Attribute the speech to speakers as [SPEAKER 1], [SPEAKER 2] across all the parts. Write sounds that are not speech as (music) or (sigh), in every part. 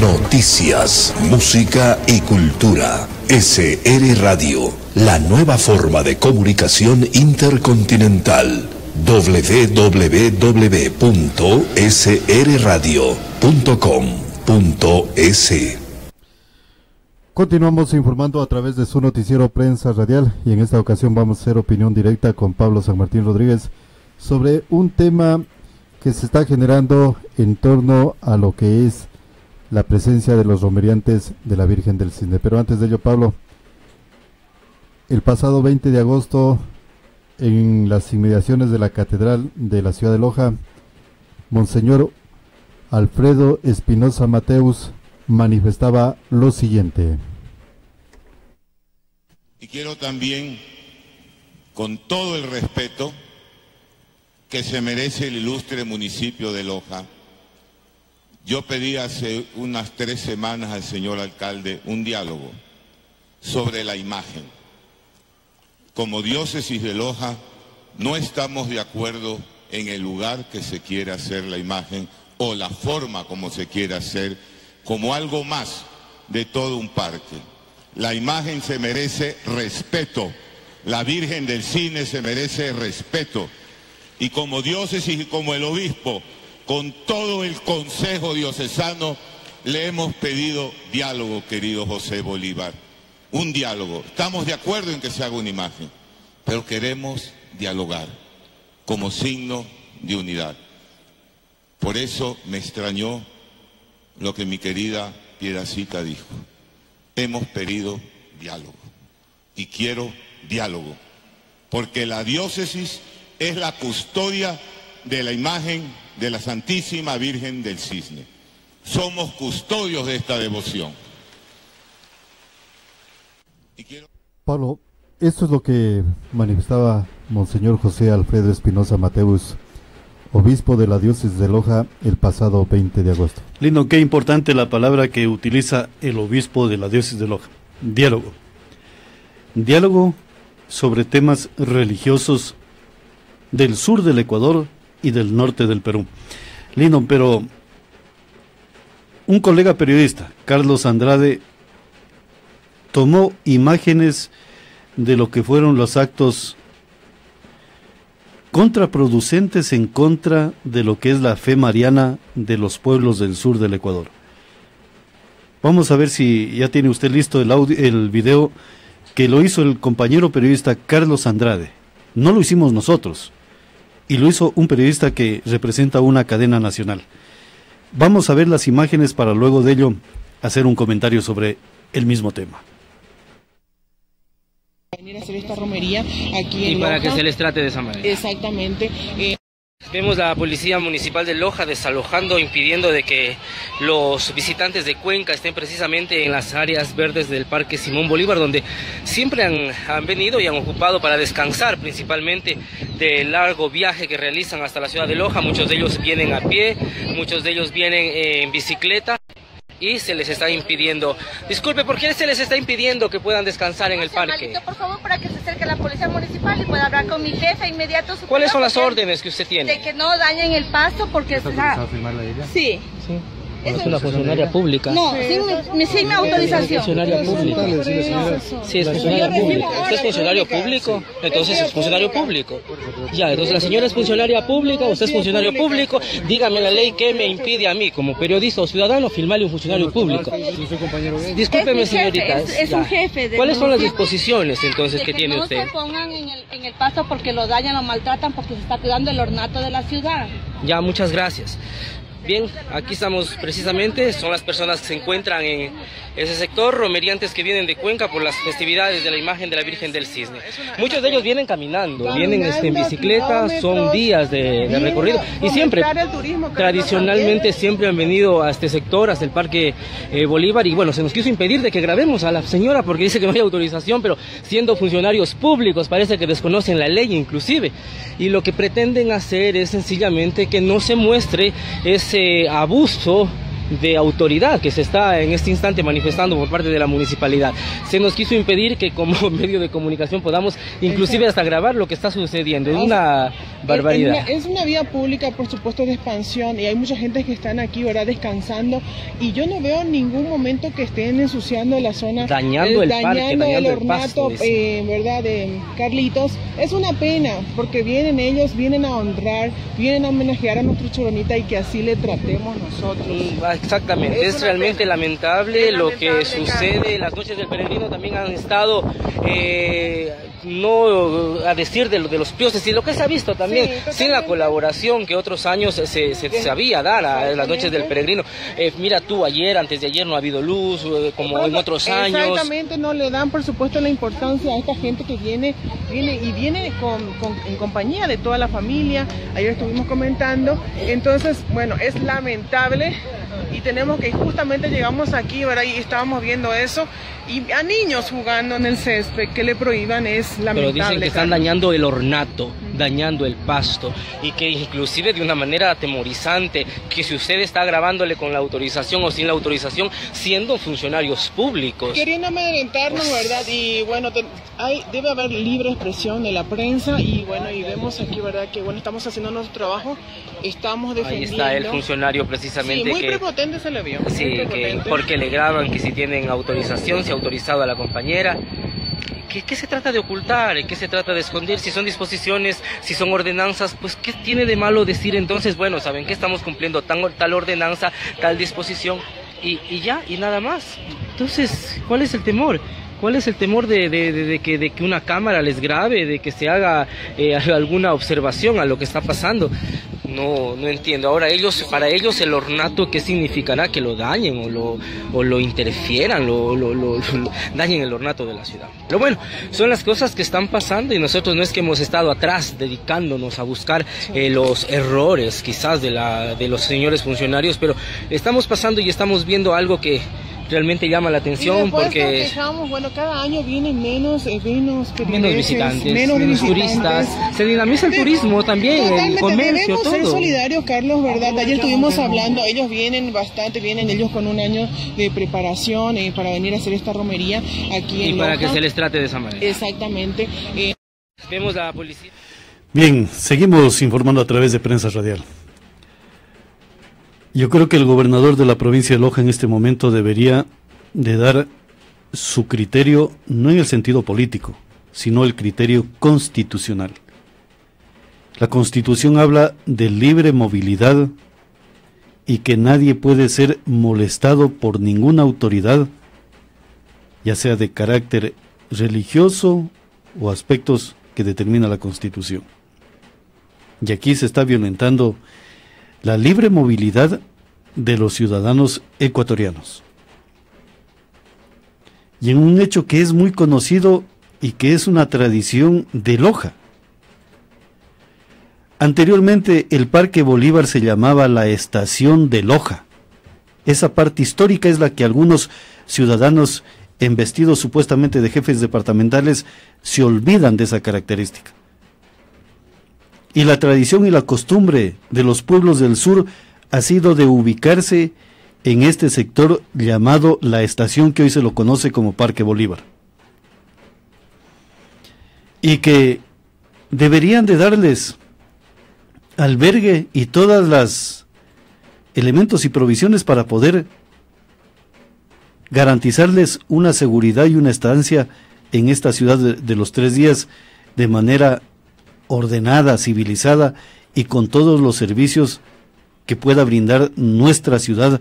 [SPEAKER 1] Noticias, música y cultura. SR Radio, la nueva forma de comunicación intercontinental. www.srradio.com.es
[SPEAKER 2] Continuamos informando a través de su noticiero Prensa Radial y en esta ocasión vamos a hacer opinión directa con Pablo San Martín Rodríguez sobre un tema que se está generando en torno a lo que es la presencia de los romeriantes de la Virgen del Cisne. Pero antes de ello, Pablo, el pasado 20 de agosto, en las inmediaciones de la Catedral de la ciudad de Loja, Monseñor Alfredo Espinosa Mateus manifestaba lo siguiente.
[SPEAKER 3] Y quiero también, con todo el respeto que se merece el ilustre municipio de Loja, yo pedí hace unas tres semanas al señor alcalde un diálogo sobre la imagen. Como diócesis de Loja, no estamos de acuerdo en el lugar que se quiere hacer la imagen o la forma como se quiere hacer, como algo más de todo un parque. La imagen se merece respeto. La Virgen del Cine se merece respeto. Y como diócesis y como el obispo, con todo el Consejo Diocesano le hemos pedido diálogo, querido José Bolívar. Un diálogo. Estamos de acuerdo en que se haga una imagen, pero queremos dialogar como signo de unidad. Por eso me extrañó lo que mi querida Piedacita dijo. Hemos pedido diálogo y quiero diálogo, porque la diócesis es la custodia de la imagen de la Santísima Virgen del Cisne. Somos custodios de esta devoción.
[SPEAKER 2] Pablo, esto es lo que manifestaba Monseñor José Alfredo Espinosa Mateus, obispo de la diócesis de Loja, el pasado 20 de agosto.
[SPEAKER 4] Lindo, qué importante la palabra que utiliza el obispo de la diócesis de Loja. Diálogo. Diálogo sobre temas religiosos del sur del Ecuador y del norte del Perú. Lindo, pero un colega periodista, Carlos Andrade, tomó imágenes de lo que fueron los actos contraproducentes en contra de lo que es la fe mariana de los pueblos del sur del Ecuador. Vamos a ver si ya tiene usted listo el, audio, el video que lo hizo el compañero periodista Carlos Andrade. No lo hicimos nosotros y lo hizo un periodista que representa una cadena nacional. Vamos a ver las imágenes para luego de ello hacer un comentario sobre el mismo tema.
[SPEAKER 5] Y para que se les trate de esa manera.
[SPEAKER 6] Exactamente. Eh,
[SPEAKER 5] Vemos la policía municipal de Loja desalojando, impidiendo de que los visitantes de Cuenca estén precisamente en las áreas verdes del Parque Simón Bolívar, donde siempre han, han, venido y han ocupado para descansar, principalmente del largo viaje que realizan hasta la ciudad de Loja. Muchos de ellos vienen a pie, muchos de ellos vienen en bicicleta y se les está impidiendo. Disculpe, ¿por qué se les está impidiendo que puedan descansar en el parque?
[SPEAKER 6] por favor, para que se acerque la policía municipal y pueda hablar con mi jefe inmediato.
[SPEAKER 5] ¿Cuáles son las órdenes que usted tiene?
[SPEAKER 6] De que no dañen el paso porque... ¿Está
[SPEAKER 5] autorizado a filmarla ella? Sí. Sí. Es una funcionaria pública.
[SPEAKER 6] No, sin, sin mi autorización.
[SPEAKER 5] Funcionaria pública. Sí, es funcionaria pública. ¿Usted es funcionario público? Entonces es funcionario público. Ya, entonces la señora es funcionaria pública, usted es funcionario público. Dígame la ley que me impide a mí, como periodista o ciudadano, filmarle un funcionario público. Discúlpeme, señorita.
[SPEAKER 6] Es, un jefe.
[SPEAKER 5] ¿Cuáles son las disposiciones entonces que, tiene usted?
[SPEAKER 6] No se pongan en el, en el paso porque lo dañan, lo maltratan, porque se está cuidando el ornato de la ciudad.
[SPEAKER 5] Ya, muchas gracias. Bien, aquí estamos precisamente, son las personas que se encuentran en ese sector, romeriantes que vienen de Cuenca por las festividades de la imagen de la Virgen del Cisne. Muchos de ellos vienen caminando, vienen este, en bicicleta, son días de, recorrido y siempre, tradicionalmente siempre han venido a este sector, hasta el Parque eh, Bolívar y bueno, se nos quiso impedir de que grabemos a la señora porque dice que no hay autorización, pero siendo funcionarios públicos parece que desconocen la ley inclusive y lo que pretenden hacer es sencillamente que no se muestre ese abuso de autoridad que se está en este instante manifestando por parte de la municipalidad. Se nos quiso impedir que como (laughs) medio de comunicación podamos inclusive hasta grabar lo que está sucediendo. Es una barbaridad.
[SPEAKER 7] Es una, vía pública, por supuesto, de expansión y hay mucha gente que están aquí, ¿verdad? Descansando y yo no veo en ningún momento que estén ensuciando la zona.
[SPEAKER 5] Dañando el
[SPEAKER 7] dañando
[SPEAKER 5] parque,
[SPEAKER 7] el ornato, eh, ¿verdad? De Carlitos. Es una pena porque vienen ellos, vienen a honrar, vienen a homenajear a nuestro Choronita y que así le tratemos nosotros.
[SPEAKER 5] Exactamente, es, realmente lamentable, lo que sucede. Las noches del peregrino también han estado... Eh, no a decir de, de los pioses y lo que se ha visto también, sin la colaboración que otros años se, se sabía dar a las noches del peregrino. Eh, mira tú, ayer, antes de ayer no ha habido luz, eh, como en otros años.
[SPEAKER 7] Exactamente, no le dan por supuesto la importancia a esta gente que viene, viene y viene con, en compañía de toda la familia, ayer estuvimos comentando, entonces, bueno, es lamentable y tenemos que justamente llegamos aquí, ¿verdad? Y estábamos viendo eso y a niños jugando en el césped que le prohíban es lamentable.
[SPEAKER 5] Pero dicen que están dañando el ornato, dañando el pasto y que inclusive de una manera atemorizante, que si usted está grabándole con la autorización o sin la autorización, siendo funcionarios públicos.
[SPEAKER 7] Queriendo amedrentarnos, ¿verdad? Y bueno, hay, debe haber libre expresión de la prensa y bueno, y vemos aquí, ¿verdad? Que bueno, estamos haciendo nuestro trabajo, estamos defendiendo.
[SPEAKER 5] Ahí está el funcionario precisamente.
[SPEAKER 7] Sí, muy prepotente se le vio.
[SPEAKER 5] Sí, porque le graban que si tienen autorización, si autorizado a la compañera. ¿Qué, se trata de ocultar? ¿Qué se trata de esconder? Si son disposiciones, si son ordenanzas, pues ¿qué tiene de malo decir entonces, bueno, ¿saben que estamos cumpliendo tal ordenanza, tal disposición? Y, ya, y nada más. Entonces, ¿cuál es el temor? ¿Cuál es el temor de, que, de que una cámara les grabe, de que se haga eh, (laughs) alguna observación a lo que está pasando? No, no entiendo. Ahora ellos, para ellos el ornato, ¿qué significará? Que lo dañen o lo, o lo interfieran, lo, lo, (laughs) dañen el ornato de la ciudad. Pero bueno, son las cosas que están pasando y nosotros no es que hemos estado atrás dedicándonos a buscar eh, los errores quizás de, la, de los señores funcionarios, pero estamos pasando y estamos viendo algo que realmente llama la atención porque
[SPEAKER 7] bueno cada año vienen menos eh,
[SPEAKER 5] menos, menos visitantes menos, turistas. Se dinamiza el turismo también el comercio
[SPEAKER 7] debemos ser solidarios Carlos verdad ayer estuvimos hablando ellos vienen bastante vienen ellos con un año de preparación eh, para venir a hacer esta romería aquí
[SPEAKER 5] y para que se les trate de esa manera.
[SPEAKER 7] Exactamente
[SPEAKER 5] eh, vemos la policía.
[SPEAKER 4] Bien seguimos informando a través de prensa radial yo creo que el gobernador de la provincia de Loja en este momento debería de dar su criterio no en el sentido político, sino el criterio constitucional. La constitución habla de libre movilidad y que nadie puede ser molestado por ninguna autoridad, ya sea de carácter religioso o aspectos que determina la constitución. Y aquí se está violentando la libre movilidad de los ciudadanos ecuatorianos. Y en un hecho que es muy conocido y que es una tradición de Loja. Anteriormente el Parque Bolívar se llamaba la Estación de Loja. Esa parte histórica es la que algunos ciudadanos vestidos supuestamente de jefes departamentales se olvidan de esa característica. Y la tradición y la costumbre de los pueblos del sur ha sido de ubicarse en este sector llamado la estación que hoy se lo conoce como Parque Bolívar. Y que deberían de darles albergue y todas las elementos y provisiones para poder garantizarles una seguridad y una estancia en esta ciudad de, de los tres días de manera ordenada, civilizada y con todos los servicios que pueda brindar nuestra ciudad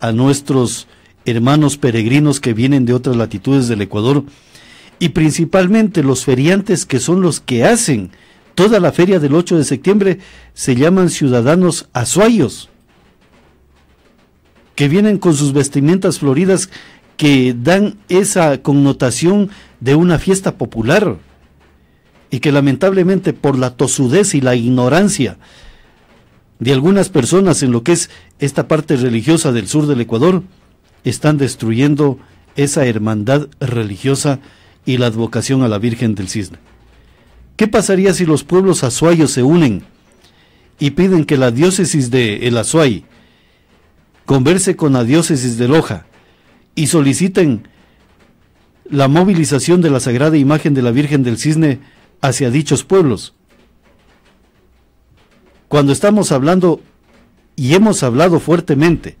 [SPEAKER 4] a nuestros hermanos peregrinos que vienen de otras latitudes del Ecuador. Y principalmente los feriantes que son los que hacen toda la feria del 8 de septiembre se llaman ciudadanos azuayos que vienen con sus vestimentas floridas que dan esa connotación de una fiesta popular y que lamentablemente por la tosudez y la ignorancia de algunas personas en lo que es esta parte religiosa del sur del Ecuador, están destruyendo esa hermandad religiosa y la advocación a la Virgen del Cisne. ¿Qué pasaría si los pueblos azuayos se unen y piden que la diócesis de El Azuay converse con la diócesis de Loja y soliciten la movilización de la sagrada imagen de la Virgen del Cisne hacia dichos pueblos. cuando estamos hablando y hemos hablado fuertemente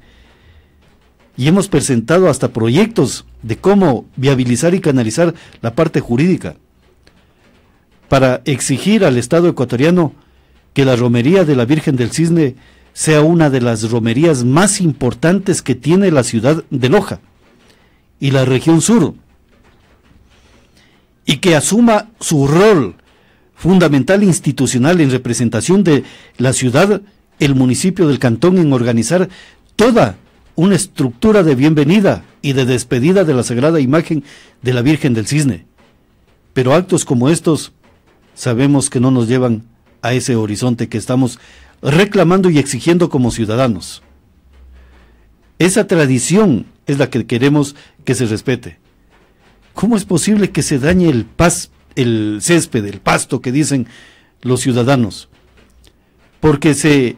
[SPEAKER 4] y hemos presentado hasta proyectos de cómo viabilizar y canalizar la parte jurídica para exigir al Estado ecuatoriano que la romería de la Virgen del Cisne sea una de las romerías más importantes que tiene la ciudad de Loja y la región sur, y que asuma su rol fundamental institucional en representación de la ciudad, el municipio del cantón en organizar toda una estructura de bienvenida y de despedida de la sagrada imagen de la Virgen del Cisne. Pero actos como estos sabemos que no nos llevan a ese horizonte que estamos reclamando y exigiendo como ciudadanos. Esa tradición es la que queremos que se respete. ¿Cómo es posible que se dañe el, paz, el césped, el pasto que dicen los ciudadanos? Porque se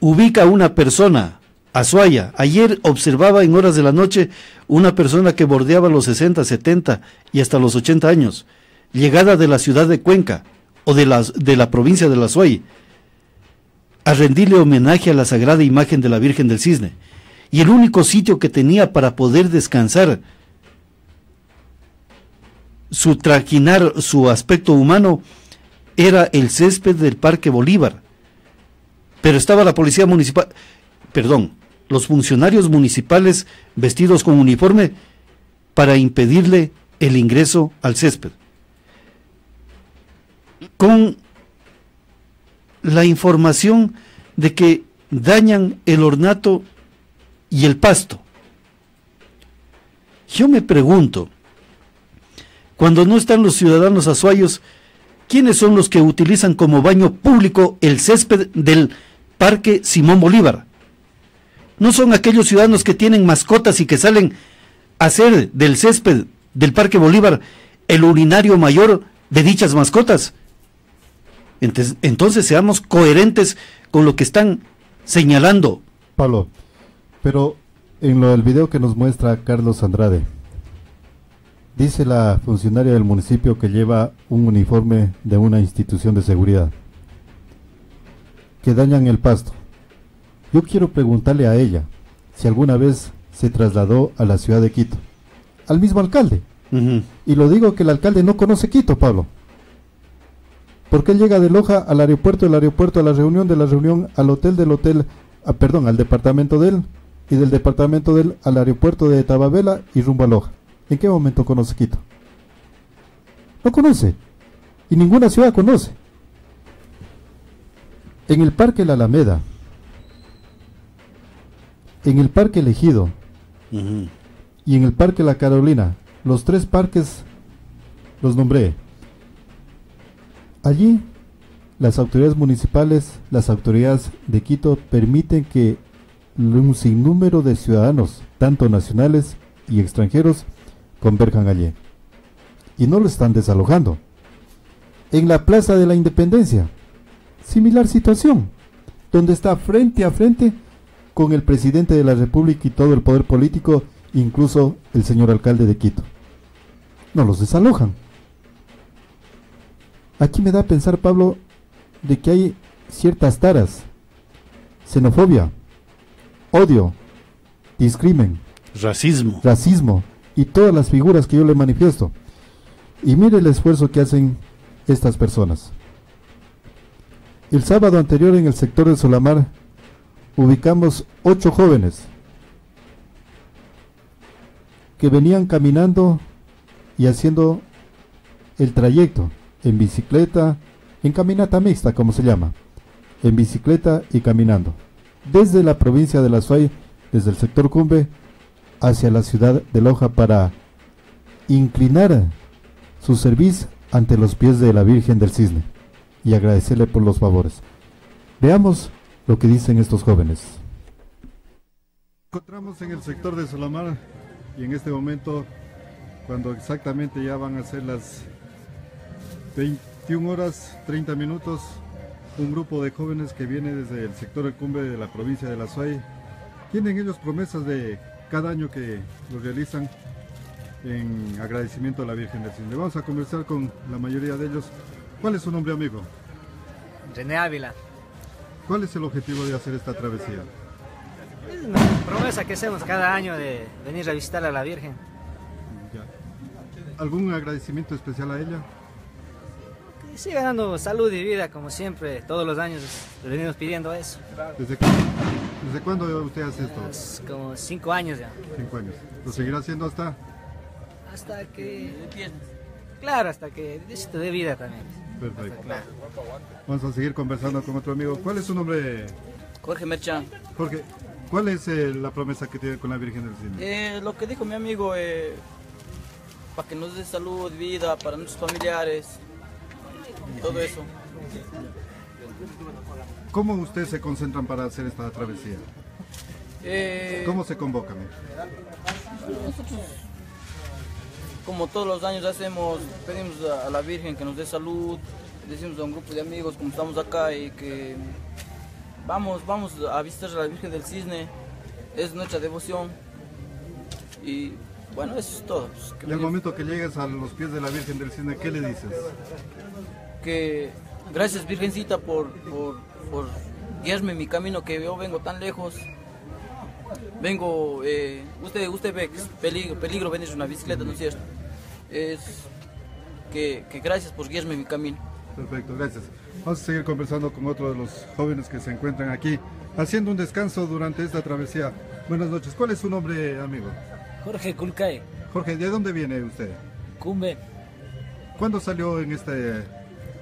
[SPEAKER 4] ubica una persona, Azuaya. Ayer observaba en horas de la noche una persona que bordeaba los 60, 70 y hasta los 80 años, llegada de la ciudad de Cuenca o de la, de la provincia de la Azuay, a rendirle homenaje a la sagrada imagen de la Virgen del Cisne. Y el único sitio que tenía para poder descansar, su traquinar, su aspecto humano, era el césped del Parque Bolívar. Pero estaba la policía municipal, perdón, los funcionarios municipales vestidos con uniforme para impedirle el ingreso al césped. Con la información de que dañan el ornato y el pasto. Yo me pregunto, cuando no están los ciudadanos azuayos, ¿quiénes son los que utilizan como baño público el césped del Parque Simón Bolívar? ¿No son aquellos ciudadanos que tienen mascotas y que salen a hacer del césped del Parque Bolívar el urinario mayor de dichas mascotas? Entonces, seamos coherentes con lo que están señalando.
[SPEAKER 2] Pablo, pero en lo del video que nos muestra Carlos Andrade, dice la funcionaria del municipio que lleva un uniforme de una institución de seguridad, que dañan el pasto. Yo quiero preguntarle a ella si alguna vez se trasladó a la ciudad de Quito, al mismo alcalde. Y lo digo que el alcalde no conoce Quito, Pablo. Porque él llega de Loja al aeropuerto, del aeropuerto a la reunión, de la reunión al hotel, del hotel, ah, perdón, al departamento de él, y del departamento de él al aeropuerto de Tababela y rumbo a Loja. ¿En qué momento conoce Quito? No conoce. Y ninguna ciudad conoce. En el Parque La Alameda, en el Parque Elegido y en el Parque La Carolina, los tres parques los nombré. Allí, las autoridades municipales, las autoridades de Quito permiten que un sinnúmero de ciudadanos, tanto nacionales y extranjeros, converjan allí. Y no lo están desalojando. En la Plaza de la Independencia, similar situación, donde está frente a frente con el presidente de la República y todo el poder político, incluso el señor alcalde de Quito. No los desalojan. Aquí me da a pensar, Pablo, de que hay ciertas taras, xenofobia, odio, discrimen,
[SPEAKER 4] racismo,
[SPEAKER 2] racismo y todas las figuras que yo le manifiesto. Y mire el esfuerzo que hacen estas personas. El sábado anterior en el sector de Solamar ubicamos ocho jóvenes que venían caminando y haciendo el trayecto en bicicleta, en caminata mixta, como se llama, en bicicleta y caminando, desde la provincia de La Suay, desde el sector Cumbe, hacia la ciudad de Loja para inclinar su servicio ante los pies de la Virgen del Cisne y agradecerle por los favores. Veamos lo que dicen estos jóvenes. Encontramos en el sector de Solamar y en este momento, cuando exactamente ya van a ser las 21 horas 30 minutos, un grupo de jóvenes que viene desde el sector del Cumbre de la provincia de La Suay. Tienen ellos promesas de cada año que lo realizan en agradecimiento a la Virgen del Cine. Vamos a conversar con la mayoría de ellos. ¿Cuál es su nombre, amigo?
[SPEAKER 8] René Ávila.
[SPEAKER 2] ¿Cuál es el objetivo de hacer esta travesía?
[SPEAKER 8] Es una promesa que hacemos cada año de venir a visitar a la Virgen.
[SPEAKER 2] ¿Algún agradecimiento especial a ella?
[SPEAKER 8] Que siga dando salud y vida como siempre, todos los años le venimos pidiendo eso.
[SPEAKER 2] ¿Desde, ¿Desde cuándo usted hace esto?
[SPEAKER 8] Es como cinco años ya.
[SPEAKER 2] Cinco años. ¿Lo seguirá haciendo hasta?
[SPEAKER 8] Hasta que... Claro, hasta que esto de vida también.
[SPEAKER 2] Perfecto. Vamos a seguir conversando con otro amigo. ¿Cuál es su nombre?
[SPEAKER 9] Jorge Merchan.
[SPEAKER 2] Jorge, ¿cuál es eh, la promesa que tiene con la Virgen del Cine?
[SPEAKER 9] Eh, lo que dijo mi amigo, eh, para que nos dé salud, vida, para nuestros familiares, todo eso.
[SPEAKER 2] ¿Cómo ustedes se concentran para hacer esta travesía?
[SPEAKER 9] Eh,
[SPEAKER 2] ¿Cómo se convocan?
[SPEAKER 9] Nosotros, como todos los años hacemos, pedimos a la Virgen que nos dé salud, decimos a un grupo de amigos como estamos acá y que vamos, vamos a visitar a la Virgen del Cisne, es nuestra devoción y bueno, eso es todo. Pues,
[SPEAKER 2] en el momento que llegas a los pies de la Virgen del Cisne, ¿qué le dices?
[SPEAKER 9] Que gracias Virgencita por, por, por guiarme en mi camino, que yo vengo tan lejos. Vengo, eh, usted, usted ve que es peligro, peligro venir en una bicicleta, ¿no es cierto? Es que, que gracias por guiarme en mi camino.
[SPEAKER 2] Perfecto, gracias. Vamos a seguir conversando con otro de los jóvenes que se encuentran aquí, haciendo un descanso durante esta travesía. Buenas noches. ¿Cuál es su nombre, amigo?
[SPEAKER 10] Jorge Kulkai.
[SPEAKER 2] Jorge, ¿de dónde viene usted?
[SPEAKER 10] Cumbe.
[SPEAKER 2] ¿Cuándo salió en este,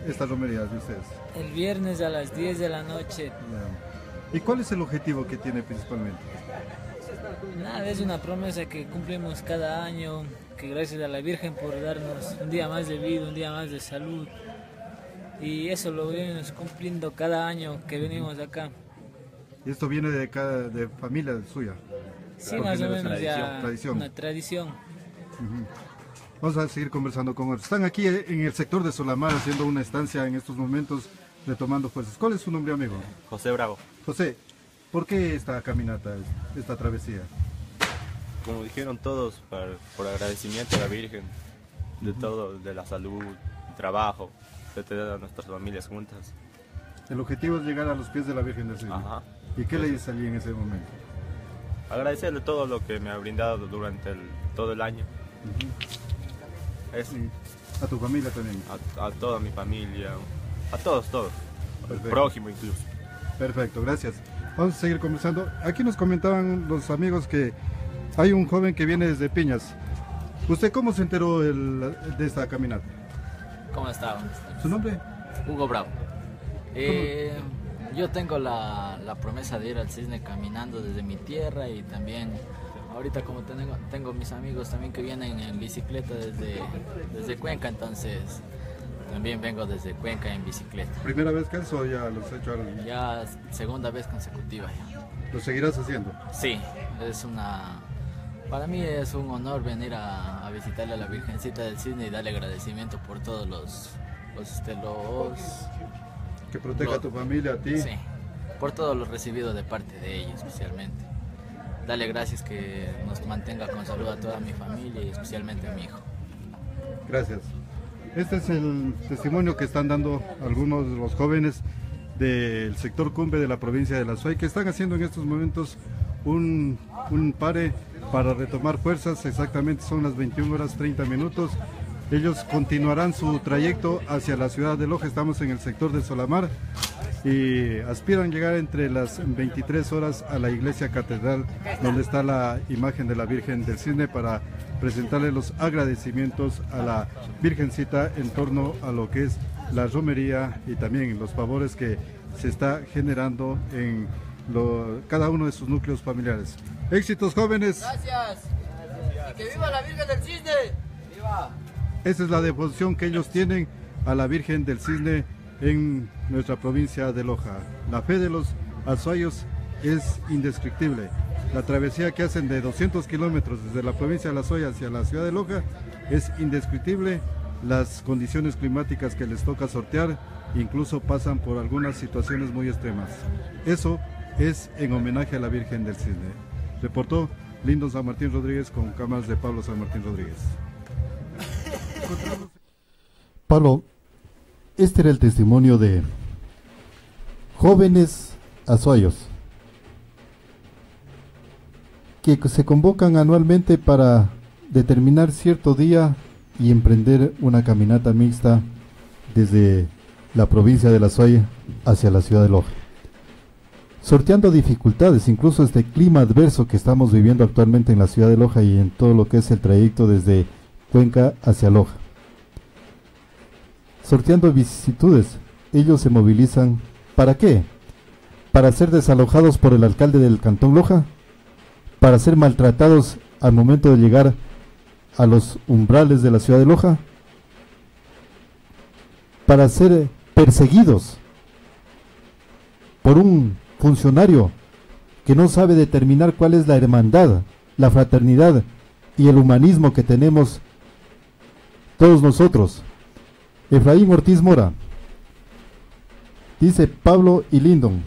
[SPEAKER 2] esta romería de ustedes?
[SPEAKER 10] El viernes a las 10 de la noche.
[SPEAKER 2] ¿Y cuál es el objetivo que tiene principalmente?
[SPEAKER 10] Nada, es una promesa que cumplimos cada año, que gracias a la Virgen por darnos un día más de vida, un día más de salud. Y eso lo venimos cumpliendo cada año que venimos acá.
[SPEAKER 2] ¿Y esto viene de, cada, de familia suya?
[SPEAKER 10] Sí, más o menos ya tradición. una tradición.
[SPEAKER 2] Vamos a seguir conversando con otros. Están aquí en el sector de Solamar haciendo una estancia en estos momentos retomando fuerzas. ¿Cuál es su nombre, amigo?
[SPEAKER 11] José Bravo.
[SPEAKER 2] José, ¿por qué esta caminata, esta travesía?
[SPEAKER 11] Como dijeron todos, por, agradecimiento a la Virgen de todo, de la salud, trabajo, de tener a nuestras familias juntas.
[SPEAKER 2] El objetivo es llegar a los pies de la Virgen del Señor. Ajá. ¿Y qué le dice allí en ese momento?
[SPEAKER 11] agradecerle todo lo que me ha brindado durante todo el año.
[SPEAKER 2] ¿A tu familia también?
[SPEAKER 11] A, toda mi familia, a todos, todos. Al prójimo incluso.
[SPEAKER 2] Perfecto, gracias. Vamos a seguir conversando. Aquí nos comentaban los amigos que hay un joven que viene desde Piñas. ¿Usted cómo se enteró de esta caminata?
[SPEAKER 12] ¿Cómo está?
[SPEAKER 2] ¿Su nombre?
[SPEAKER 12] Hugo Bravo. Eh, yo tengo la, promesa de ir al cisne caminando desde mi tierra y también ahorita como tengo, tengo mis amigos también que vienen en bicicleta desde, desde Cuenca, entonces también vengo desde Cuenca en bicicleta.
[SPEAKER 2] ¿Primera vez que eso ya lo has hecho?
[SPEAKER 12] Ya segunda vez consecutiva ya.
[SPEAKER 2] ¿Lo seguirás haciendo?
[SPEAKER 12] Sí, es una... Para mí es un honor venir a, visitarle a la Virgencita del Cisne y darle agradecimiento por todos los, los, este, los
[SPEAKER 2] que proteja a tu familia, a ti.
[SPEAKER 12] Sí, por todo lo recibido de parte de ellos especialmente. Dale gracias que nos mantenga con salud a toda mi familia y especialmente a mi hijo.
[SPEAKER 2] Gracias. Este es el testimonio que están dando algunos de los jóvenes del sector cumbre de la provincia de La Suay que están haciendo en estos momentos un, un pare para retomar fuerzas. Exactamente son las 21 horas 30 minutos. Ellos continuarán su trayecto hacia la ciudad de Loja. Estamos en el sector de Solamar y aspiran llegar entre las 23 horas a la iglesia catedral donde está la imagen de la Virgen del Cisne para presentarle los agradecimientos a la Virgencita en torno a lo que es la romería y también los favores que se está generando en cada uno de sus núcleos familiares. Éxitos jóvenes.
[SPEAKER 13] Gracias. Y que viva la Virgen del Cisne. Viva.
[SPEAKER 2] Esa es la devoción que ellos tienen a la Virgen del Cisne en nuestra provincia de Loja. La fe de los azuayos es indescriptible. La travesía que hacen de 200 kilómetros desde la provincia de La Soya hacia la ciudad de Loja es indescriptible. Las condiciones climáticas que les toca sortear incluso pasan por algunas situaciones muy extremas. Eso es en homenaje a la Virgen del Cisne. Reportó Lindo San Martín Rodríguez con cámaras de Pablo San Martín Rodríguez. Pablo, este era el testimonio de jóvenes azuayos que se convocan anualmente para determinar cierto día y emprender una caminata mixta desde la provincia de La Suaya hacia la ciudad de Loja. Sorteando dificultades, incluso este clima adverso que estamos viviendo actualmente en la ciudad de Loja y en todo lo que es el trayecto desde Cuenca hacia Loja. Sorteando vicisitudes, ellos se movilizan ¿para qué? Para ser desalojados por el alcalde del Cantón Loja, para ser maltratados al momento de llegar a los umbrales de la ciudad de Loja, para ser perseguidos por un funcionario que no sabe determinar cuál es la hermandad, la fraternidad y el humanismo que tenemos todos nosotros. Efraín Ortiz Mora, dice Pablo y Lindon,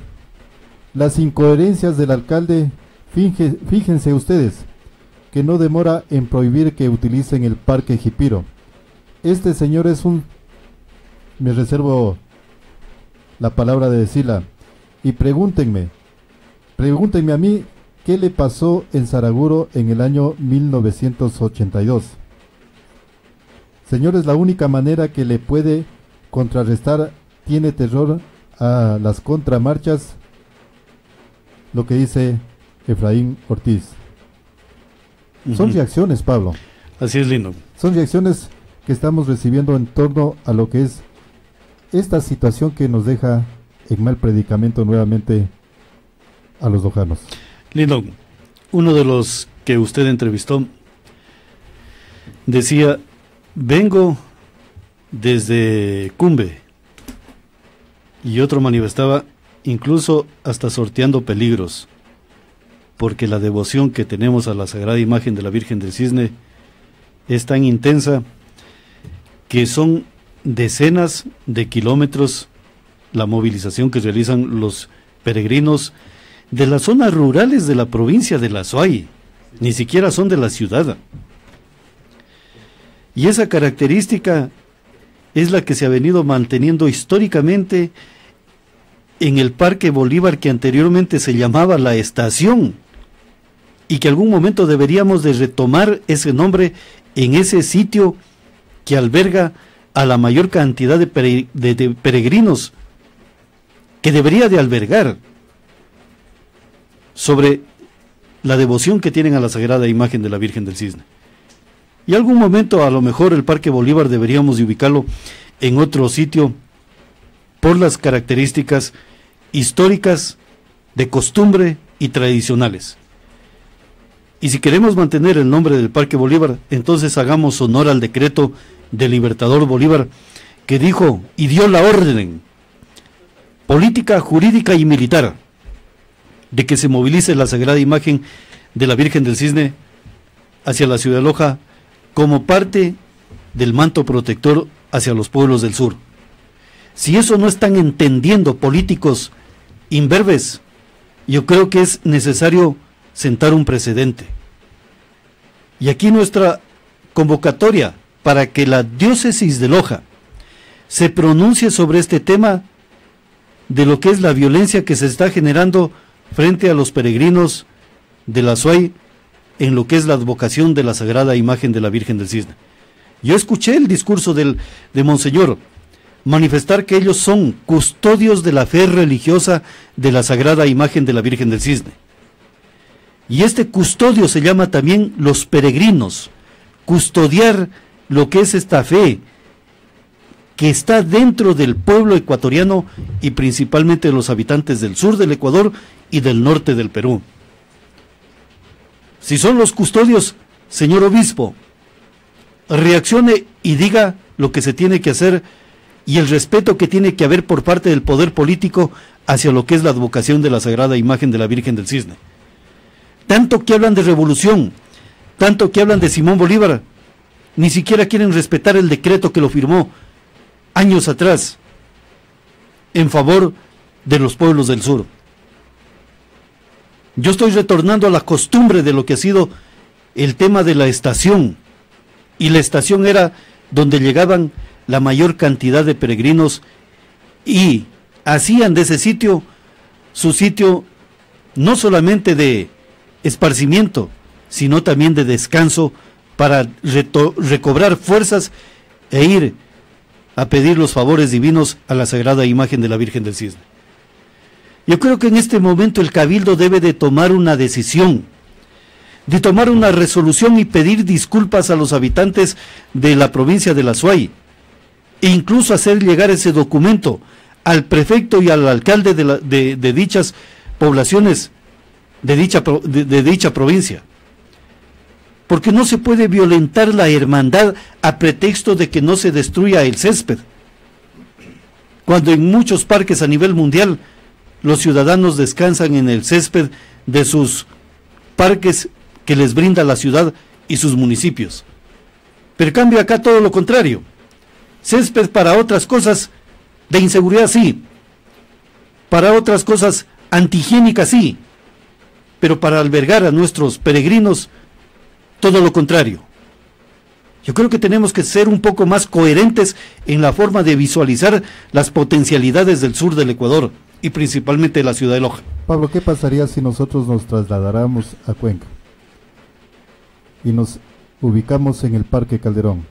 [SPEAKER 2] las incoherencias del alcalde, fíjense ustedes, que no demora en prohibir que utilicen el parque Jipiro. Este señor es un me reservo la palabra de decirla. Y pregúntenme, pregúntenme a mí qué le pasó en Saraguro en el año 1982. Señores, la única manera que le puede contrarrestar tiene terror a las contramarchas, lo que dice Efraín Ortiz. Son reacciones, Pablo.
[SPEAKER 4] Así es, lindo.
[SPEAKER 2] Son reacciones que estamos recibiendo en torno a lo que es esta situación que nos deja en mal predicamento nuevamente a los lojanos.
[SPEAKER 4] Lindo, uno de los que usted entrevistó decía, vengo desde Cumbe. Y otro manifestaba incluso hasta sorteando peligros, porque la devoción que tenemos a la sagrada imagen de la Virgen del Cisne es tan intensa que son decenas de kilómetros la movilización que realizan los peregrinos de las zonas rurales de la provincia de La Suay, ni siquiera son de la ciudad. Y esa característica es la que se ha venido manteniendo históricamente en el Parque Bolívar que anteriormente se llamaba la estación y que algún momento deberíamos de retomar ese nombre en ese sitio que alberga a la mayor cantidad de, peregrinos que debería de albergar sobre la devoción que tienen a la sagrada imagen de la Virgen del Cisne. Y algún momento a lo mejor el Parque Bolívar deberíamos de ubicarlo en otro sitio por las características históricas, de costumbre y tradicionales. Y si queremos mantener el nombre del Parque Bolívar, entonces hagamos honor al decreto del Libertador Bolívar, que dijo y dio la orden política, jurídica y militar de que se movilice la sagrada imagen de la Virgen del Cisne hacia la ciudad de Loja como parte del manto protector hacia los pueblos del sur. Si eso no están entendiendo políticos imberbes, yo creo que es necesario sentar un precedente. Y aquí nuestra convocatoria para que la diócesis de Loja se pronuncie sobre este tema de lo que es la violencia que se está generando frente a los peregrinos de la SUAY en lo que es la advocación de la sagrada imagen de la Virgen del Cisne. Yo escuché el discurso del, de Monseñor manifestar que ellos son custodios de la fe religiosa de la sagrada imagen de la Virgen del Cisne. Y este custodio se llama también los peregrinos, custodiar lo que es esta fe que está dentro del pueblo ecuatoriano y principalmente de los habitantes del sur del Ecuador y del norte del Perú. Si son los custodios, señor obispo, reaccione y diga lo que se tiene que hacer y el respeto que tiene que haber por parte del poder político hacia lo que es la advocación de la sagrada imagen de la Virgen del Cisne. Tanto que hablan de revolución, tanto que hablan de Simón Bolívar, ni siquiera quieren respetar el decreto que lo firmó años atrás en favor de los pueblos del sur. Yo estoy retornando a la costumbre de lo que ha sido el tema de la estación. Y la estación era donde llegaban la mayor cantidad de peregrinos y hacían de ese sitio su sitio no solamente de esparcimiento, sino también de descanso para recobrar fuerzas e ir a pedir los favores divinos a la sagrada imagen de la Virgen del Cisne. Yo creo que en este momento el cabildo debe de tomar una decisión, de tomar una resolución y pedir disculpas a los habitantes de la provincia de La Suay, e incluso hacer llegar ese documento al prefecto y al alcalde de, dichas poblaciones, de dicha, de dicha provincia porque no se puede violentar la hermandad a pretexto de que no se destruya el césped. Cuando en muchos parques a nivel mundial los ciudadanos descansan en el césped de sus parques que les brinda la ciudad y sus municipios. Pero cambia acá todo lo contrario. Césped para otras cosas de inseguridad sí, para otras cosas antihigiénicas sí, pero para albergar a nuestros peregrinos todo lo contrario. Yo creo que tenemos que ser un poco más coherentes en la forma de visualizar las potencialidades del sur del Ecuador y principalmente de la ciudad de Loja.
[SPEAKER 2] Pablo, ¿qué pasaría si nosotros nos trasladáramos a Cuenca y nos ubicamos en el Parque Calderón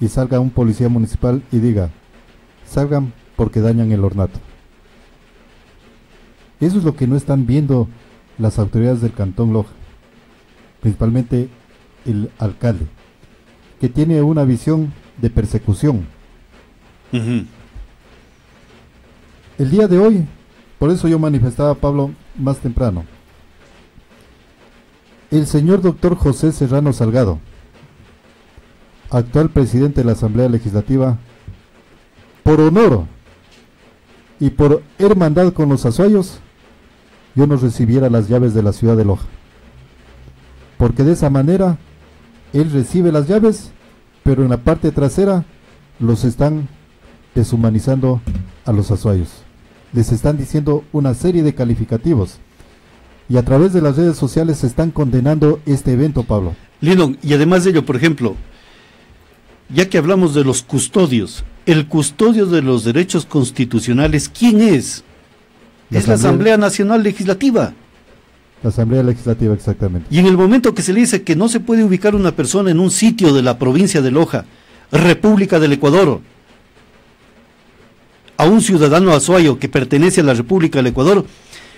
[SPEAKER 2] y salga un policía municipal y diga, salgan porque dañan el ornato? Eso es lo que no están viendo las autoridades del Cantón Loja, principalmente el alcalde, que tiene una visión de persecución. El día de hoy, por eso yo manifestaba a Pablo más temprano, el señor doctor José Serrano Salgado, actual presidente de la Asamblea Legislativa, por honor y por hermandad con los azuayos, yo no recibiera las llaves de la ciudad de Loja. Porque de esa manera él recibe las llaves, pero en la parte trasera los están deshumanizando a los azuayos. Les están diciendo una serie de calificativos. Y a través de las redes sociales se están condenando este evento, Pablo.
[SPEAKER 4] Lino, y además de ello, por ejemplo, ya que hablamos de los custodios, el custodio de los derechos constitucionales, ¿quién es? es la Asamblea Nacional Legislativa.
[SPEAKER 2] La Asamblea Legislativa, exactamente.
[SPEAKER 4] Y en el momento que se le dice que no se puede ubicar una persona en un sitio de la provincia de Loja, República del Ecuador, a un ciudadano azuayo que pertenece a la República del Ecuador,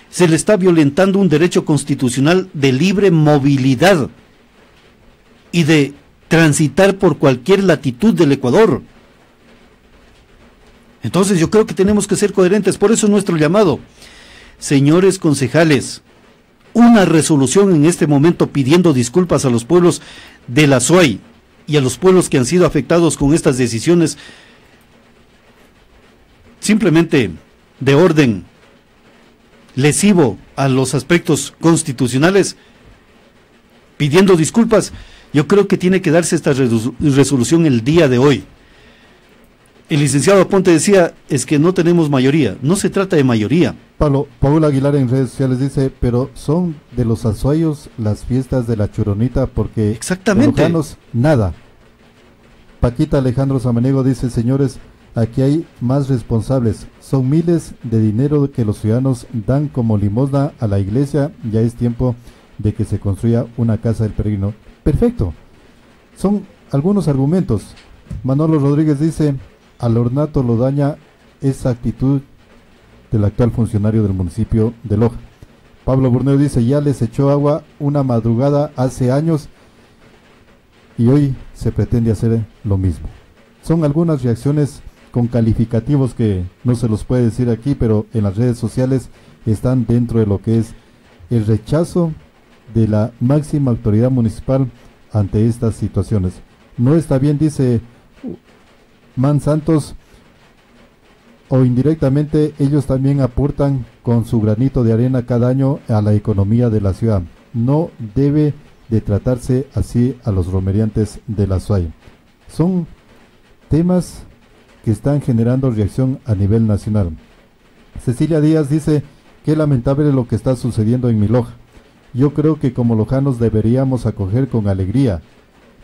[SPEAKER 4] se le está violentando un derecho constitucional de libre movilidad y de transitar por cualquier latitud del Ecuador. Entonces yo creo que tenemos que ser coherentes, por eso nuestro llamado. Señores concejales, una resolución en este momento pidiendo disculpas a los pueblos de la y a los pueblos que han sido afectados con estas decisiones simplemente de orden lesivo a los aspectos constitucionales, pidiendo disculpas, yo creo que tiene que darse esta resolución el día de hoy. El licenciado Aponte decía, es que no tenemos mayoría. No se trata de mayoría.
[SPEAKER 2] Pablo, Paul Aguilar en redes sociales dice, pero son de los azuayos las fiestas de la churonita porque
[SPEAKER 4] Exactamente.
[SPEAKER 2] Nada. Paquita Alejandro Samaniego dice, señores, aquí hay más responsables. Son miles de dinero que los ciudadanos dan como limosna a la iglesia. Ya es tiempo de que se construya una casa del peregrino. Perfecto. Son algunos argumentos. Manolo Rodríguez dice, al ornato lo daña esa actitud del actual funcionario del municipio de Loja. Pablo Burneo dice, ya les echó agua una madrugada hace años y hoy se pretende hacer lo mismo. Son algunas reacciones con calificativos que no se los puede decir aquí, pero en las redes sociales están dentro de lo que es el rechazo de la máxima autoridad municipal ante estas situaciones. No está bien, dice Man Santos o indirectamente ellos también aportan con su granito de arena cada año a la economía de la ciudad. No debe de tratarse así a los romeriantes de la SUAY. Son temas que están generando reacción a nivel nacional. Cecilia Díaz dice, qué lamentable lo que está sucediendo en mi loja. Yo creo que como lojanos deberíamos acoger con alegría,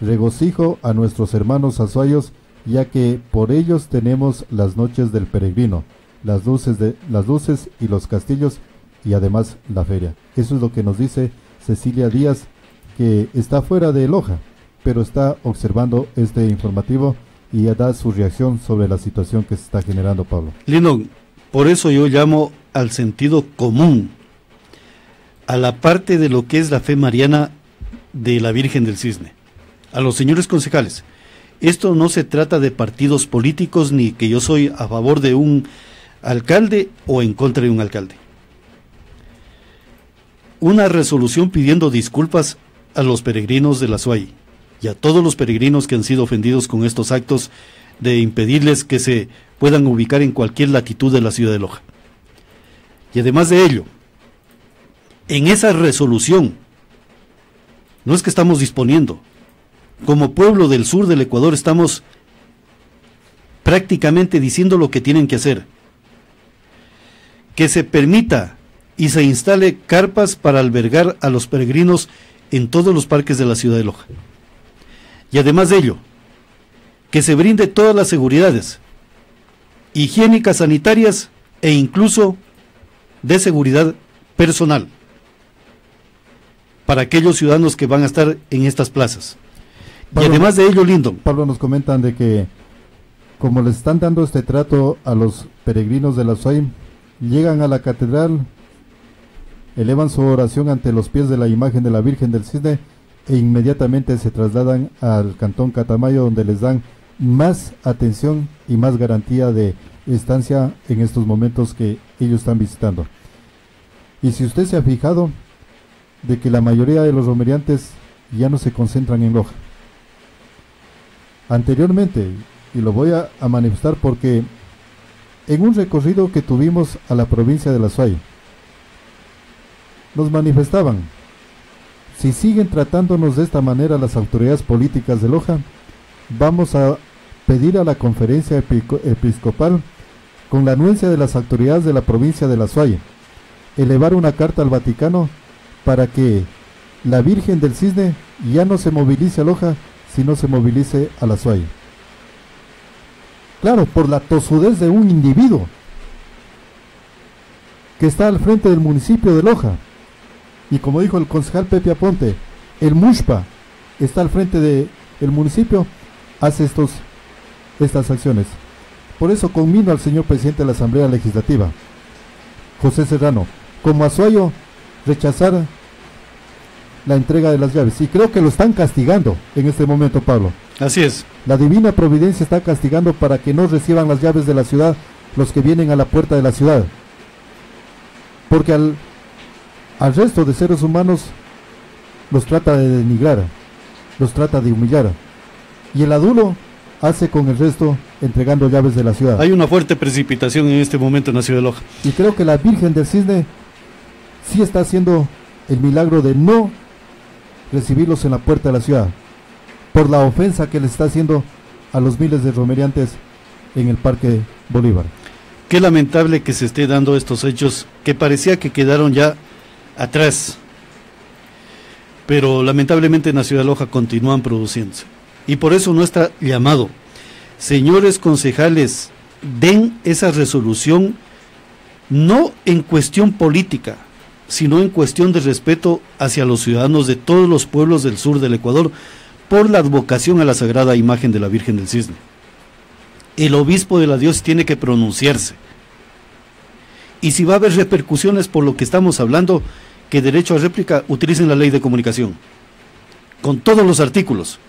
[SPEAKER 2] regocijo a nuestros hermanos azuayos ya que por ellos tenemos las noches del peregrino, las luces, de, las luces y los castillos y además la feria. Eso es lo que nos dice Cecilia Díaz, que está fuera de Loja, pero está observando este informativo y da su reacción sobre la situación que se está generando, Pablo.
[SPEAKER 4] Lino, por eso yo llamo al sentido común, a la parte de lo que es la fe mariana de la Virgen del Cisne, a los señores concejales. Esto no se trata de partidos políticos ni que yo soy a favor de un alcalde o en contra de un alcalde. Una resolución pidiendo disculpas a los peregrinos de la SUAY y a todos los peregrinos que han sido ofendidos con estos actos de impedirles que se puedan ubicar en cualquier latitud de la ciudad de Loja. Y además de ello, en esa resolución, no es que estamos disponiendo, como pueblo del sur del Ecuador estamos prácticamente diciendo lo que tienen que hacer. Que se permita y se instale carpas para albergar a los peregrinos en todos los parques de la ciudad de Loja. Y además de ello, que se brinde todas las seguridades higiénicas, sanitarias e incluso de seguridad personal para aquellos ciudadanos que van a estar en estas plazas y además de ello, Lindo.
[SPEAKER 2] Pablo nos comentan de que como les están dando este trato a los peregrinos de la SOIM, llegan a la catedral, elevan su oración ante los pies de la imagen de la Virgen del Cisne e inmediatamente se trasladan al cantón Catamayo donde les dan más atención y más garantía de estancia en estos momentos que ellos están visitando. Y si usted se ha fijado de que la mayoría de los romeriantes ya no se concentran en Loja, anteriormente, y lo voy a, manifestar porque en un recorrido que tuvimos a la provincia de La Suay, nos manifestaban, si siguen tratándonos de esta manera las autoridades políticas de Loja, vamos a pedir a la conferencia episcopal, con la anuencia de las autoridades de la provincia de La Suay, elevar una carta al Vaticano para que la Virgen del Cisne ya no se movilice a Loja, si no se movilice a la SUAY. Claro, por la tosudez de un individuo que está al frente del municipio de Loja. Y como dijo el concejal Pepe Aponte, el MUSPA está al frente del municipio, hace estos, estas acciones. Por eso conmino al señor presidente de la Asamblea Legislativa, José Serrano, como Azuayo, rechazar la entrega de las llaves. Y creo que lo están castigando en este momento, Pablo.
[SPEAKER 4] Así es.
[SPEAKER 2] La divina providencia está castigando para que no reciban las llaves de la ciudad los que vienen a la puerta de la ciudad. Porque al, al resto de seres humanos los trata de denigrar, los trata de humillar. Y el adulo hace con el resto entregando llaves de la ciudad.
[SPEAKER 4] Hay una fuerte precipitación en este momento en la ciudad de Loja.
[SPEAKER 2] Y creo que la Virgen del Cisne sí está haciendo el milagro de no recibirlos en la puerta de la ciudad por la ofensa que le está haciendo a los miles de romeriantes en el Parque Bolívar.
[SPEAKER 4] Qué lamentable que se esté dando estos hechos que parecía que quedaron ya atrás, pero lamentablemente en la ciudad de Loja continúan produciéndose. Y por eso nuestro llamado, señores concejales, den esa resolución no en cuestión política, sino en cuestión de respeto hacia los ciudadanos de todos los pueblos del sur del Ecuador por la advocación a la sagrada imagen de la Virgen del Cisne. El obispo de la Dios tiene que pronunciarse. Y si va a haber repercusiones por lo que estamos hablando, que derecho a réplica utilicen la ley de comunicación, con todos los artículos,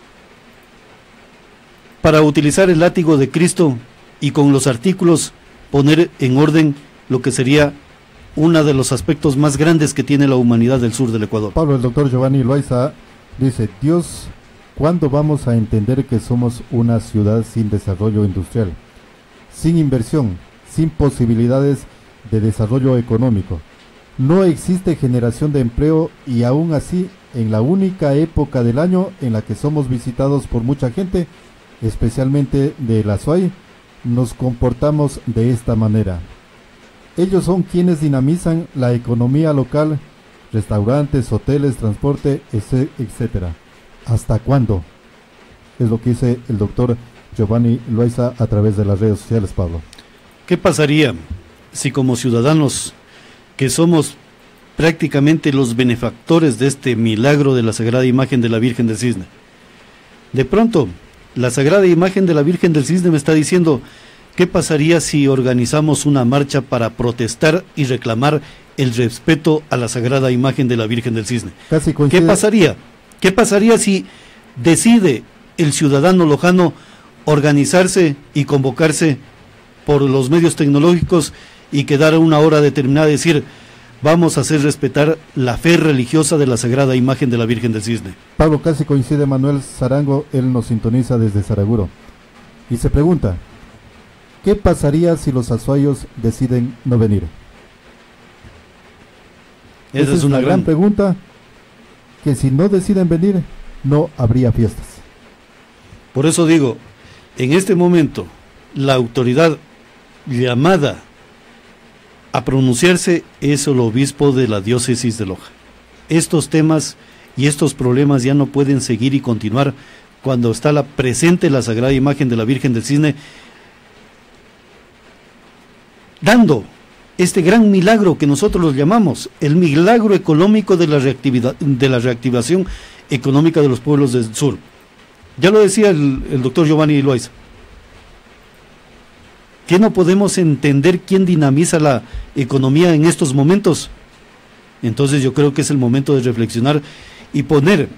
[SPEAKER 4] para utilizar el látigo de Cristo y con los artículos poner en orden lo que sería uno de los aspectos más grandes que tiene la humanidad del sur del Ecuador.
[SPEAKER 2] Pablo, el doctor Giovanni Loaiza dice, Dios, ¿cuándo vamos a entender que somos una ciudad sin desarrollo industrial, sin inversión, sin posibilidades de desarrollo económico? No existe generación de empleo y aún así, en la única época del año en la que somos visitados por mucha gente, especialmente de la SUAY, nos comportamos de esta manera. Ellos son quienes dinamizan la economía local, restaurantes, hoteles, transporte, etcétera. ¿Hasta cuándo? Es lo que dice el doctor Giovanni Loaiza a través de las redes sociales, Pablo.
[SPEAKER 4] ¿Qué pasaría si como ciudadanos que somos prácticamente los benefactores de este milagro de la sagrada imagen de la Virgen del Cisne. De pronto, la sagrada imagen de la Virgen del Cisne me está diciendo, ¿qué pasaría si organizamos una marcha para protestar y reclamar el respeto a la sagrada imagen de la Virgen del Cisne? ¿Qué pasaría? ¿Qué pasaría si decide el ciudadano lojano organizarse y convocarse por los medios tecnológicos y quedar a una hora determinada y decir, vamos a hacer respetar la fe religiosa de la sagrada imagen de la Virgen del Cisne.
[SPEAKER 2] Pablo casi coincide Manuel Zarango, él nos sintoniza desde Saraguro y se pregunta, ¿qué pasaría si los azuayos deciden no venir? Esa, es una gran pregunta, que si no deciden venir, no habría fiestas.
[SPEAKER 4] Por eso digo, en este momento, la autoridad llamada a pronunciarse es el obispo de la diócesis de Loja. Estos temas y estos problemas ya no pueden seguir y continuar cuando está la presente la sagrada imagen de la Virgen del Cisne dando este gran milagro que nosotros los llamamos, el milagro económico de la, reactividad, de la reactivación económica de los pueblos del sur. Ya lo decía el, doctor Giovanni Loaiza. ¿Qué no podemos entender quién dinamiza la economía en estos momentos? Entonces yo creo que es el momento de reflexionar y poner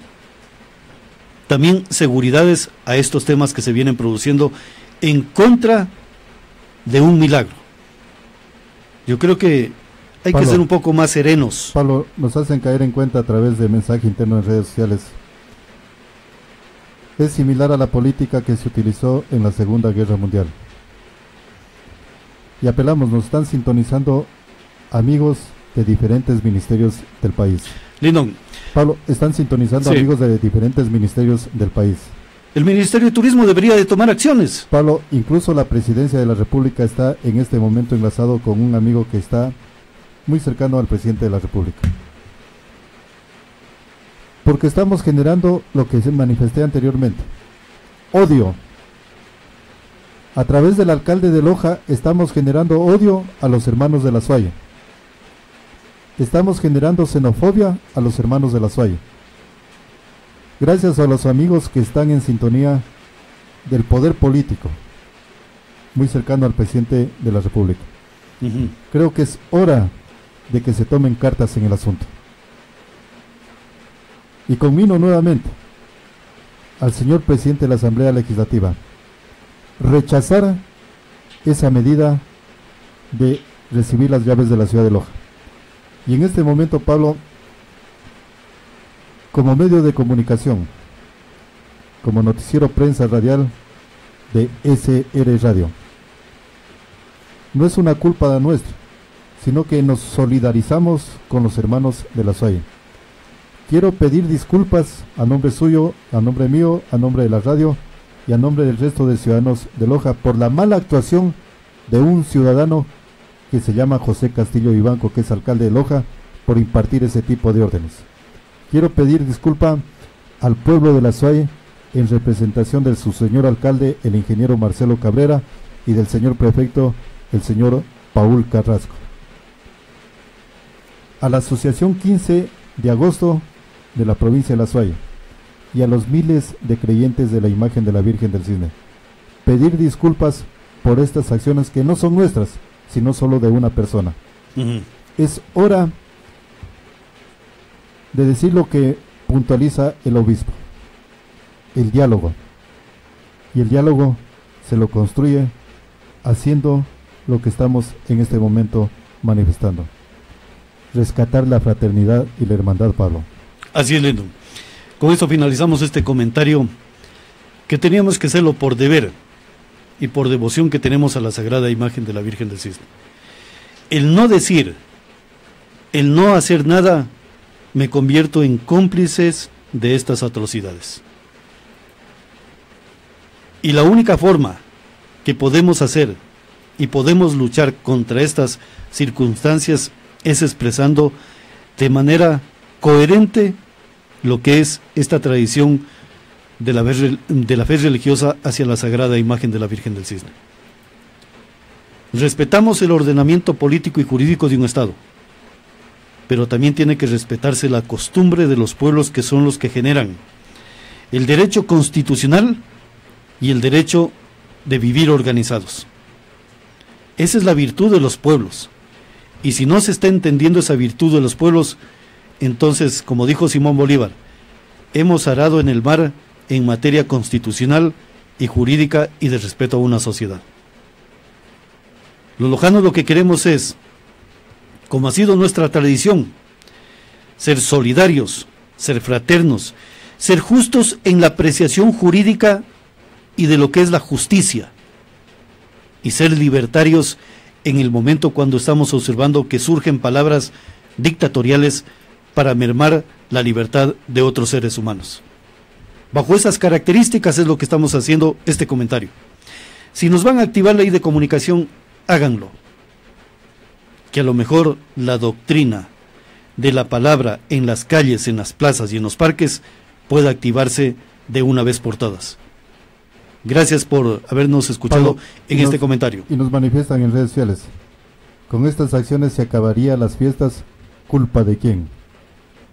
[SPEAKER 4] también seguridades a estos temas que se vienen produciendo en contra de un milagro. Yo creo que hay que ser un poco más serenos.
[SPEAKER 2] Pablo, nos hacen caer en cuenta a través de mensaje interno en redes sociales. Es similar a la política que se utilizó en la Segunda Guerra Mundial y apelamos, nos están sintonizando amigos de diferentes ministerios del país.
[SPEAKER 4] Lindon.
[SPEAKER 2] Pablo, están sintonizando amigos de diferentes ministerios del país.
[SPEAKER 4] El Ministerio de Turismo debería de tomar acciones.
[SPEAKER 2] Pablo, incluso la presidencia de la República está en este momento enlazado con un amigo que está muy cercano al presidente de la República. Porque estamos generando lo que se manifesté anteriormente. Odio, a través del alcalde de Loja estamos generando odio a los hermanos de la Suaya. Estamos generando xenofobia a los hermanos de la Suaya. Gracias a los amigos que están en sintonía del poder político, muy cercano al presidente de la República. Creo que es hora de que se tomen cartas en el asunto. Y conmino nuevamente al señor presidente de la Asamblea Legislativa, rechazar esa medida de recibir las llaves de la ciudad de Loja. Y en este momento, Pablo, como medio de comunicación, como noticiero prensa radial de SR Radio, no es una culpa nuestra, sino que nos solidarizamos con los hermanos de la SUAY. Quiero pedir disculpas a nombre suyo, a nombre mío, a nombre de la radio, y a nombre del resto de ciudadanos de Loja por la mala actuación de un ciudadano que se llama José Castillo Vivanco, que es alcalde de Loja, por impartir ese tipo de órdenes. Quiero pedir disculpa al pueblo de la SUAE en representación de su señor alcalde, el ingeniero Marcelo Cabrera, y del señor prefecto, el señor Paul Carrasco. A la Asociación 15 de agosto de la provincia de La Suaya y a los miles de creyentes de la imagen de la Virgen del Cisne. Pedir disculpas por estas acciones que no son nuestras, sino solo de una persona. Es hora de decir lo que puntualiza el obispo, el diálogo. Y el diálogo se lo construye haciendo lo que estamos en este momento manifestando. Rescatar la fraternidad y la hermandad, Pablo.
[SPEAKER 4] Así es, Lindo. Con esto finalizamos este comentario que teníamos que hacerlo por deber y por devoción que tenemos a la sagrada imagen de la Virgen del Cisne. El no decir, el no hacer nada, me convierto en cómplices de estas atrocidades. Y la única forma que podemos hacer y podemos luchar contra estas circunstancias es expresando de manera coherente lo que es esta tradición de la, fe religiosa hacia la sagrada imagen de la Virgen del Cisne. Respetamos el ordenamiento político y jurídico de un Estado, pero también tiene que respetarse la costumbre de los pueblos que son los que generan el derecho constitucional y el derecho de vivir organizados. Esa es la virtud de los pueblos. Y si no se está entendiendo esa virtud de los pueblos, entonces, como dijo Simón Bolívar, hemos arado en el mar en materia constitucional y jurídica y de respeto a una sociedad. Los lojanos lo que queremos es, como ha sido nuestra tradición, ser solidarios, ser fraternos, ser justos en la apreciación jurídica y de lo que es la justicia, y ser libertarios en el momento cuando estamos observando que surgen palabras dictatoriales para mermar la libertad de otros seres humanos. Bajo esas características es lo que estamos haciendo este comentario. Si nos van a activar la ley de comunicación, háganlo. Que a lo mejor la doctrina de la palabra en las calles, en las plazas y en los parques pueda activarse de una vez por todas. Gracias por habernos escuchado en este comentario.
[SPEAKER 2] Y nos manifiestan en redes sociales. Con estas acciones se acabaría las fiestas. ¿Culpa de quién?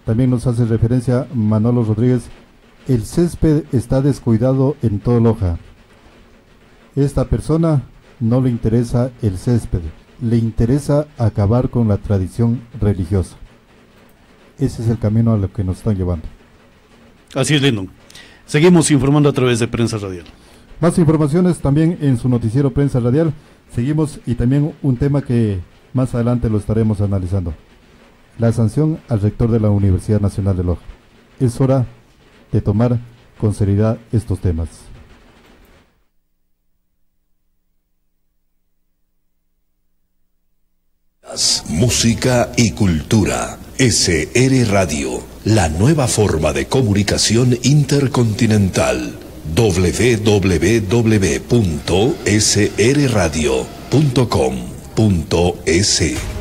[SPEAKER 2] También nos hace referencia Manolo Rodríguez. El césped está descuidado en todo Loja. Esta persona no le interesa el césped, le interesa acabar con la tradición religiosa. Ese es el camino a lo que nos están llevando.
[SPEAKER 4] Así es, Lindo. Seguimos informando a través de Prensa Radial.
[SPEAKER 2] Más informaciones también en su noticiero Prensa Radial. Seguimos y también un tema que más adelante lo estaremos analizando. La sanción al rector de la Universidad Nacional de Loja. Es hora de tomar con seriedad estos temas.
[SPEAKER 1] Música y cultura. SR Radio, la nueva forma de comunicación intercontinental www.srradio.com.es